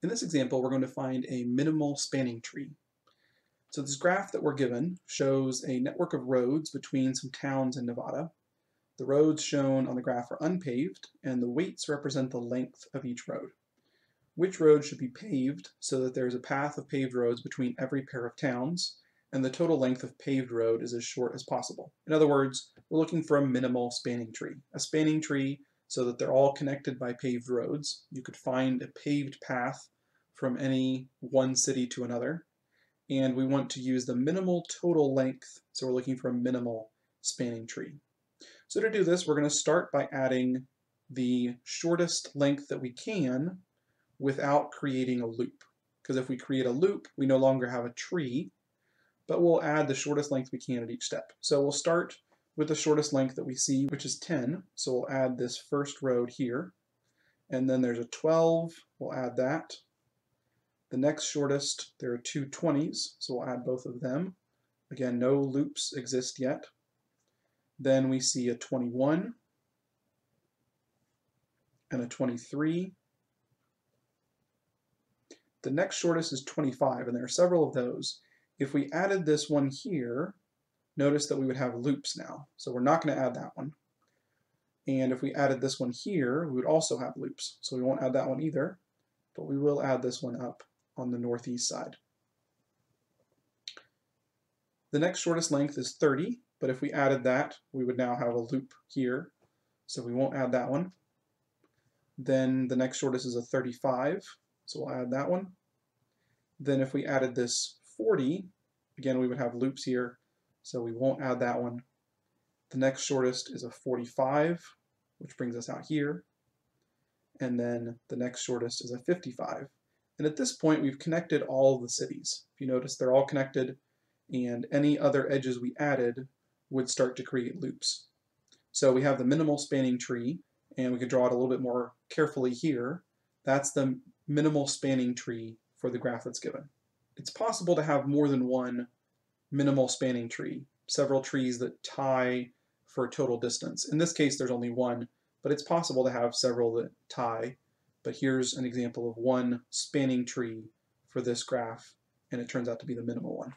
In this example, we're going to find a minimal spanning tree. So this graph that we're given shows a network of roads between some towns in Nevada. The roads shown on the graph are unpaved, and the weights represent the length of each road. Which road should be paved so that there's a path of paved roads between every pair of towns, and the total length of paved road is as short as possible. In other words, we're looking for a minimal spanning tree. A spanning tree so that they're all connected by paved roads. You could find a paved path from any one city to another. And we want to use the minimal total length, so we're looking for a minimal spanning tree. So to do this, we're going to start by adding the shortest length that we can without creating a loop. Because if we create a loop, we no longer have a tree, but we'll add the shortest length we can at each step. So we'll start with the shortest length that we see, which is 10. So we'll add this first road here. And then there's a 12, we'll add that. The next shortest, there are two 20s, so we'll add both of them. Again, no loops exist yet. Then we see a 21 and a 23. The next shortest is 25, and there are several of those. If we added this one here, notice that we would have loops now. So we're not going to add that one. And if we added this one here, we would also have loops. So we won't add that one either, but we will add this one up on the northeast side. The next shortest length is 30, but if we added that, we would now have a loop here. So we won't add that one. Then the next shortest is a 35, so we'll add that one. Then if we added this 40, again we would have loops here, so we won't add that one. The next shortest is a 45, which brings us out here. And then the next shortest is a 55. And at this point, we've connected all the cities. If you notice, they're all connected, and any other edges we added would start to create loops. So we have the minimal spanning tree, and we can draw it a little bit more carefully here. That's the minimal spanning tree for the graph that's given. It's possible to have more than one minimal spanning tree, several trees that tie for total distance. In this case, there's only one, but it's possible to have several that tie. But here's an example of one spanning tree for this graph, and it turns out to be the minimal one.